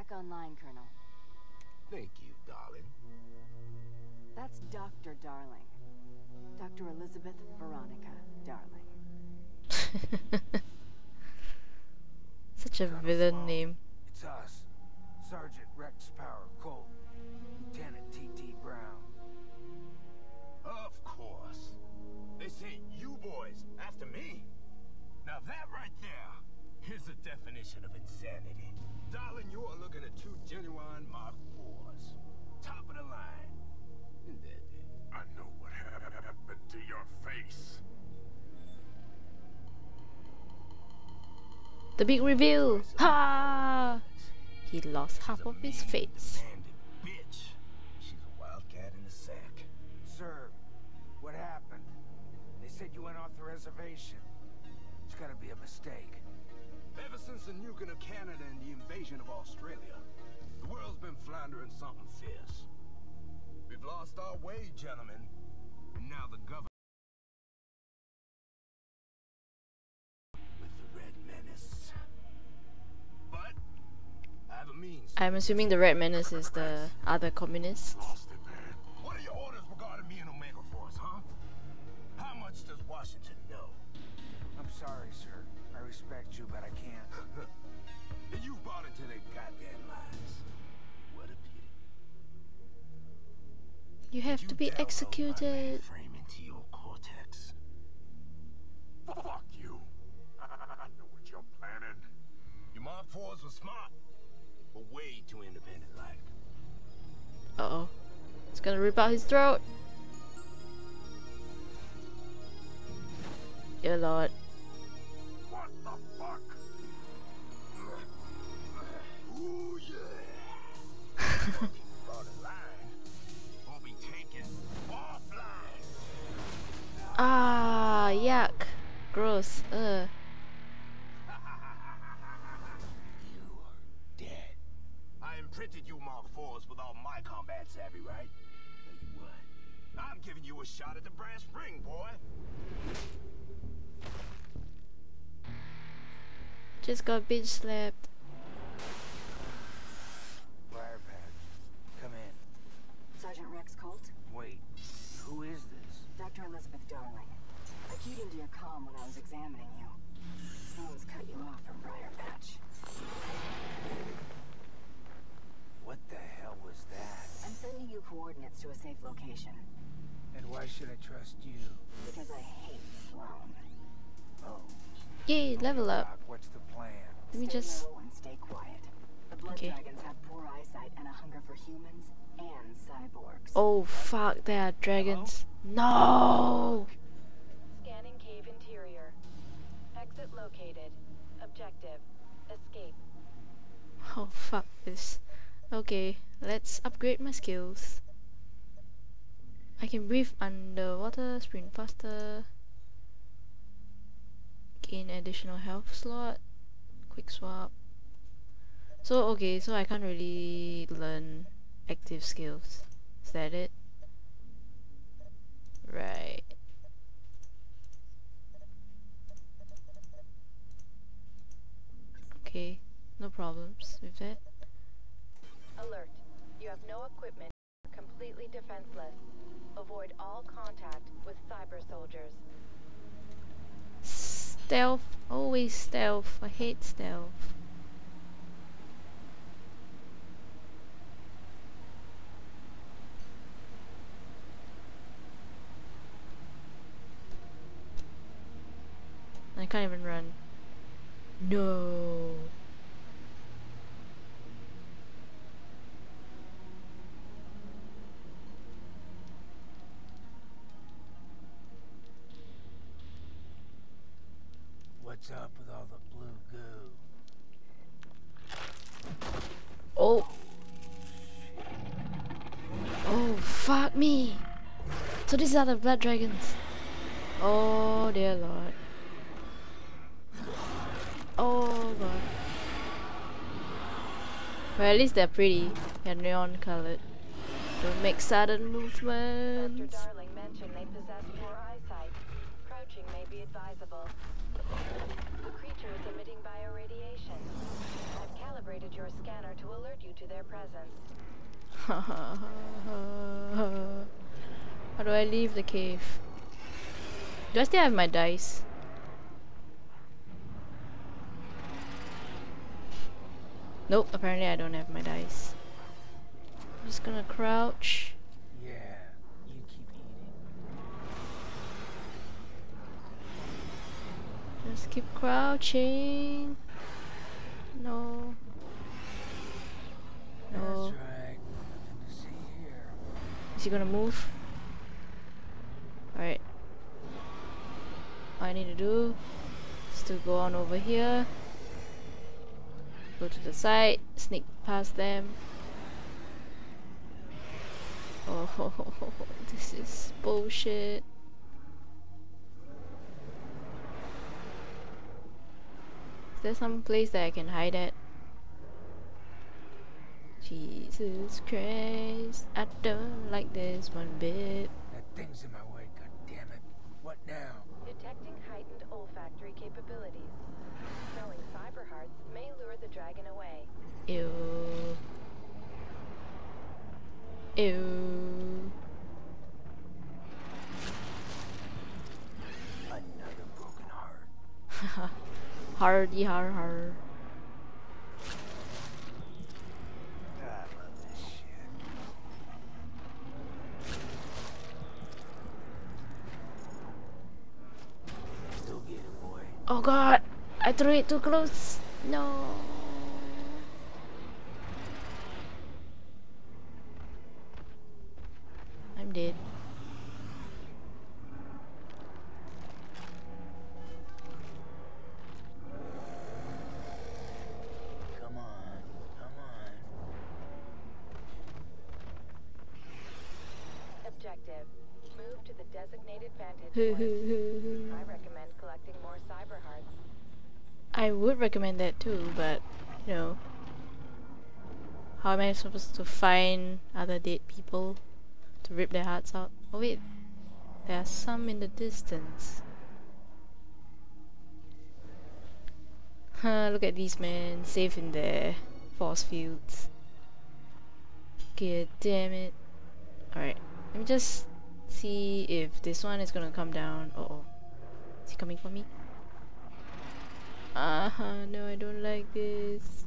back online, Colonel. Thank you, darling. That's Dr. Darling. Dr. Elizabeth Veronica Darling. Such a Colonel villain Sloan, name. It's us. Sergeant Rex Power Colt. Lieutenant T.J. Brown. Of course. They sent you boys after me. Now that right there is a definition of insanity. Darling, you are looking at two genuine Mark IVs. Top of the line. I know what happened to your face. The big reveal! Ha! He lost half of his face. Demanding bitch. She's a wildcat in the sack. Sir, what happened? They said you went off the reservation. It's gotta be a mistake. Since the nuking of Canada and the invasion of Australia, the world's been floundering something fierce. We've lost our way, gentlemen, and now the government. I'm assuming the Red Menace is the other communists. You have You to be executed. mainframe into your cortex. Fuck you. I know what you're planning. Your Mark IVs were smart, but way too independent-like. Uh oh. It's gonna rip out his throat. Yeah, Lord. What the fuck? Ooh, yeah. ah, yuck. Gross. Ugh. You are dead. I imprinted you Mark IVs with all my combat savvy, right? Tell you what, I'm giving you a shot at the brass ring, boy. Just got bitch slapped. Briar Patch, come in. Sergeant Rex Colt, Wait, who is this? Dr. Elizabeth Darling. I keyed into your comm when I was examining you. Someone's cut you off from Briar Patch. What the hell was that? I'm sending you coordinates to a safe location. And why should I trust you? Because I hate Sloan. Oh, Yay, level up. What's the plan? Let me Stay just. low and stay quiet. The blood Okay. dragons have poor eyesight and a hunger for humans and cyborgs. Oh fuck, there are dragons. No! Scanning cave interior. Exit located. Objective. Escape. Oh fuck this. Okay, let's upgrade my skills. I can breathe underwater, sprint faster, gain additional health slot, quick swap. So okay, so I can't really learn active skills. Is that it? Right. Okay, no problems with that. Alert. You have no equipment. Completely defenseless. Avoid all contact with cyber soldiers. Stealth, always stealth. I hate stealth. I can't even run. No. What's up with all the blue goo? Oh. Oh, fuck me. So these are the blood dragons. Oh, dear lord. Oh, god. Well, at least they're pretty. They're neon colored. Don't make sudden movements. Dr. movements. Darling mentioned they possess poor eyesight. Crouching may be advisable. The creature is emitting bioradiation. I've calibrated your scanner to alert you to their presence. How do I leave the cave? Do I still have my dice? Nope, apparently I don't have my dice. I'm just gonna crouch. Yeah, you keep eating. Just keep crouching. No. No. right. Nothing to see here. Is he gonna move? Alright. All I need to do is to go on over here. Go to the side, sneak past them. Oh, this is bullshit. There some place that I can hide at? Jesus Christ, I don't like this one bit. That thing's in my way, god damn it. What now? Detecting heightened olfactory capabilities. Smelling cyber hearts may lure the dragon away. Ew. Ew. Hardy har har. I love this shit. Still get it, boy. Oh god! I threw it too close! No! I'm dead. Come on, come on. Objective. Move to the designated vantage point. I recommend collecting more cyber hearts. I would recommend that too, but you know, how am I supposed to find other dead people to rip their hearts out? Oh wait, there are some in the distance. Huh, look at these men, safe in their force fields. God damn it. Alright, let me just see if this one is gonna come down. Uh oh. Is he coming for me? Uh huh, no, I don't like this.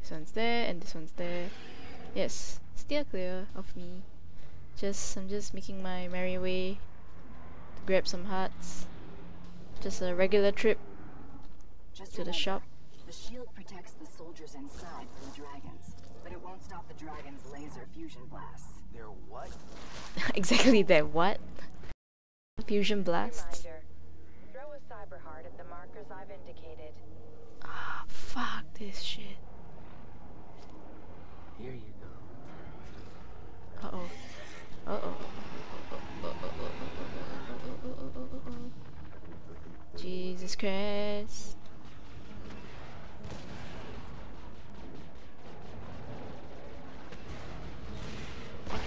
This one's there, and this one's there. Yes, steer clear of me. Just, I'm just making my merry way to grab some hearts. Just a regular trip Just to the shop. The shield protects the soldiers inside from dragons, but it won't stop the dragons' laser fusion blasts. They're what? exactly that. What? Fusion blasts. Reminder. Throw a cyber heart at the markers I've indicated. Ah, fuck this shit. Here you go. Uh oh. Uh oh. Jesus Christ.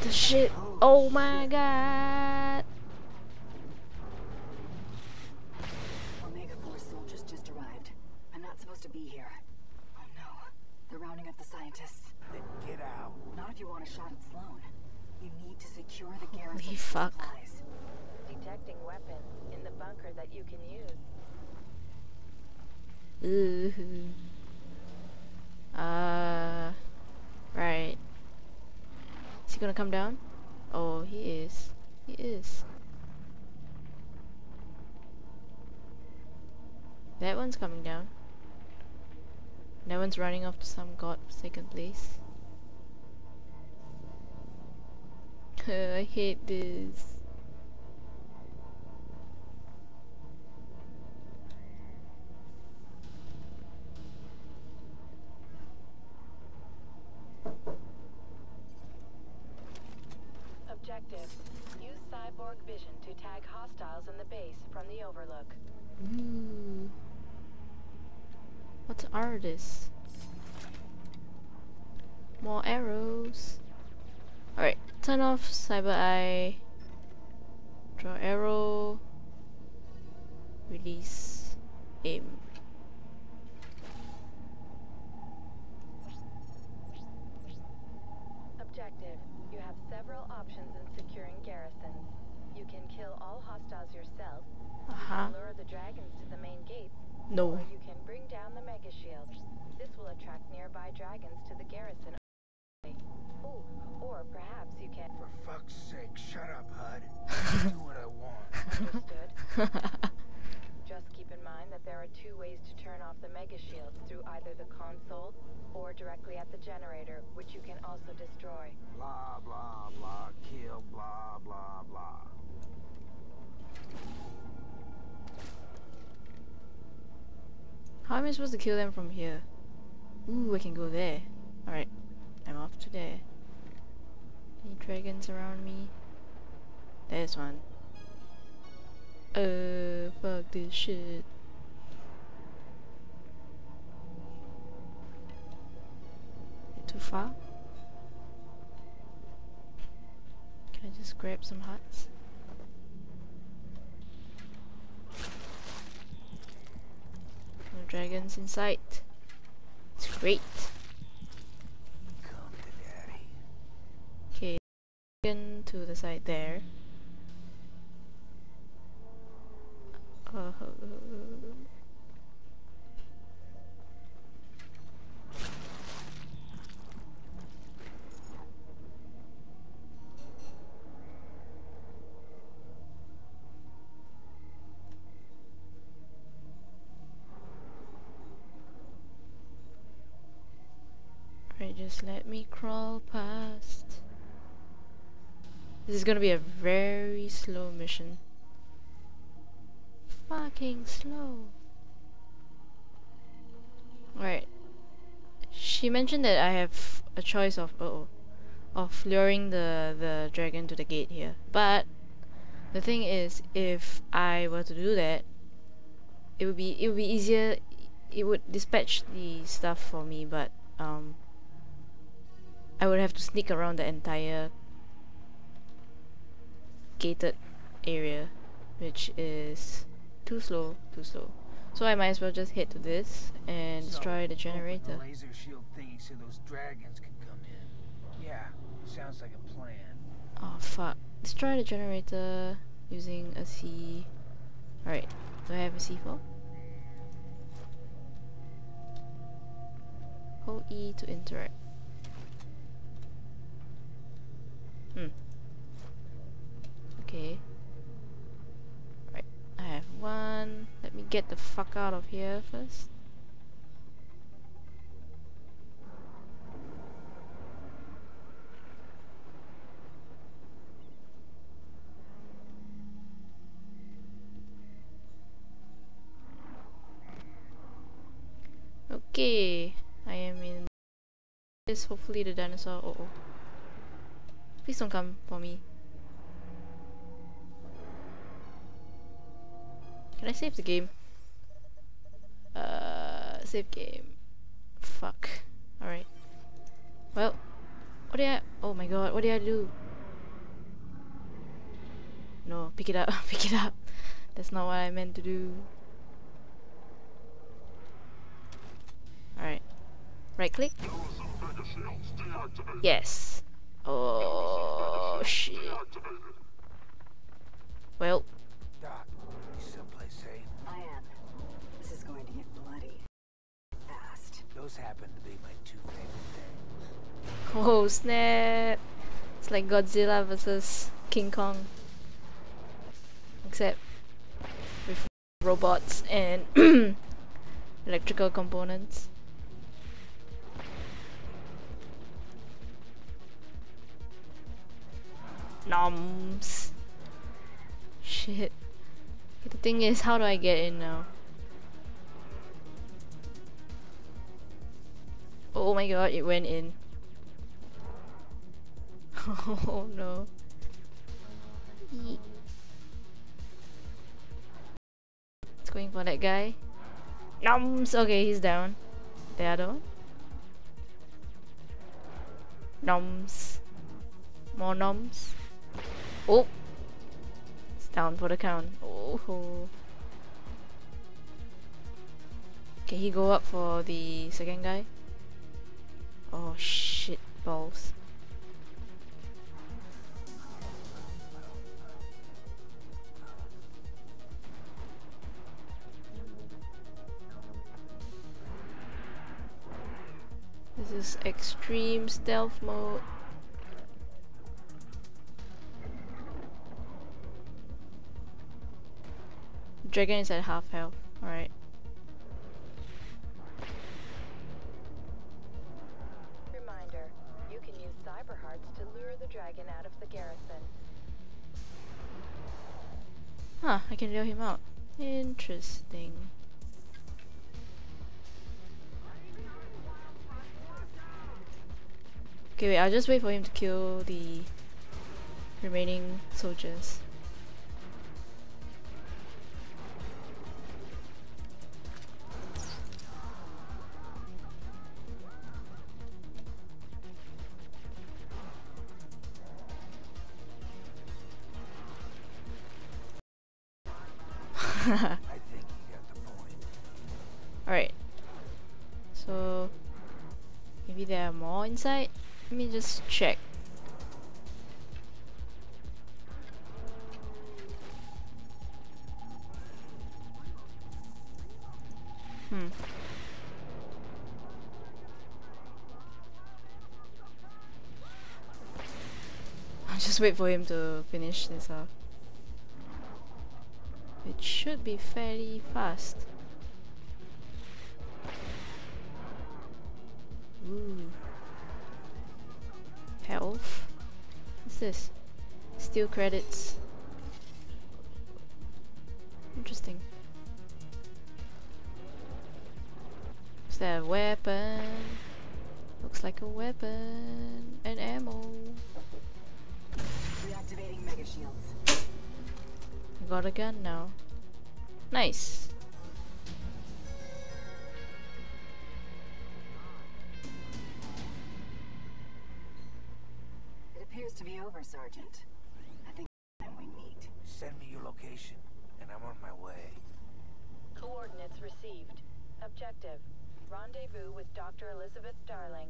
The shit? Oh my god. Omega Force soldiers just arrived. I'm not supposed to be here. Oh no. They're rounding up the scientists. Then get out. Not if you want a shot at Sloan. You need to secure the garrison Holy fuck. supplies. Detecting weapons in the bunker that you can use. Ooh. Uh. Right. Gonna come down? Oh, he is. He is. That one's coming down. That one's running off to some god-forsaken place. I hate this. Turn off cyber eye. Draw arrow. Release. Aim. Objective. You have several options in securing garrisons. You can kill all hostiles yourself. Uh -huh. You lure the dragons to the main gates. No. Or you can bring down the mega shield. This will attract nearby dragons to the garrison Ooh, or perhaps you can. For fuck's sake, shut up, HUD. I'll do what I want. Understood. Just keep in mind that there are two ways to turn off the mega shield through either the console or directly at the generator, which you can also destroy. Blah, blah, blah, kill, blah, blah, blah. How am I supposed to kill them from here? Ooh, I can go there. Alright, I'm off to there. Dragons around me? There's one. Uh, fuck this shit. Too far? Can I just grab some hearts? No dragons in sight. It's great. Come to daddy. Okay, dragon to the side there. Uh, just let me crawl past. This is gonna be a very slow mission. Fucking slow. Alright. She mentioned that I have a choice of uh oh of luring the the dragon to the gate here. But the thing is if I were to do that it would be it would be easier it would dispatch the stuff for me but um I would have to sneak around the entire gated area which is too slow too slow so I might as well just head to this and So, destroy the generator The laser shield thingy so those dragons can come in. Yeah, sounds like a plan. oh fuck destroy the generator using a C alright do I have a C4? hold E to interact Hmm. Okay. Right. I have one. Let me get the fuck out of here first. Okay. I am in this. Hopefully the dinosaur. Oh, oh. Please don't come for me. Can I save the game? Uh, save game. Fuck. Alright. Well, what did I? Oh my god, what did I do? No, pick it up, pick it up. That's not what I meant to do. Alright. Right click? Yes. Oh shit. Well, Those happen to be my two favorite things. oh snap. It's like Godzilla versus King Kong. Except with robots and electrical components. Noms. Shit. The thing is, how do I get in now? Oh my god, it went in. Oh no. Yeet. It's going for that guy. Noms! Okay, he's down. The other one. Noms. More noms. Oh! It's down for the count. Oh. Can he go up for the second guy? Oh shit balls. This is extreme stealth mode. Dragon is at half health, alright. Dragon out of the garrison. Huh, I can lure him out. Interesting. Okay, wait, I'll just wait for him to kill the remaining soldiers. Alright. So maybe there are more inside? Let me just check. Hmm. I'll just wait for him to finish this off. It should be fairly fast. Ooh. Health. What's this? Steel credits. Interesting. Is that a weapon? Looks like a weapon. And ammo. Reactivating mega shields. I got a gun now. Nice. It appears to be over, Sergeant. I think it's time we meet. Send me your location, and I'm on my way. Coordinates received. Objective. Rendezvous with Dr. Elizabeth Darling,